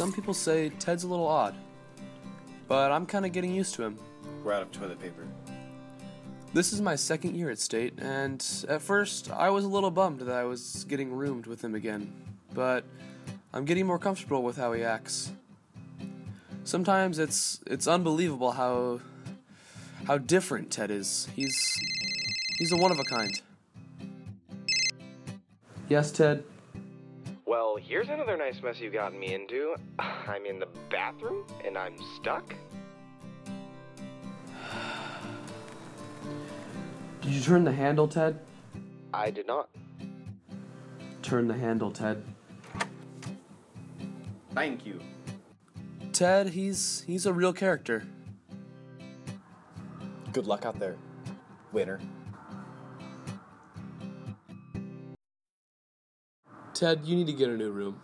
some people say Ted's a little odd, but I'm kind of getting used to him. We're out of toilet paper. This is my second year at State, and at first I was a little bummed that I was getting roomed with him again, but I'm getting more comfortable with how he acts. Sometimes it's it's unbelievable how how different Ted is. He's he's a one of a kind. Yes, Ted. Well, here's another nice mess you've gotten me into. I'm in the bathroom and I'm stuck. Did you turn the handle, Ted? I did not. Turn the handle, Ted. Thank you. Ted, he's he's a real character. Good luck out there, winner. Ted, you need to get a new room.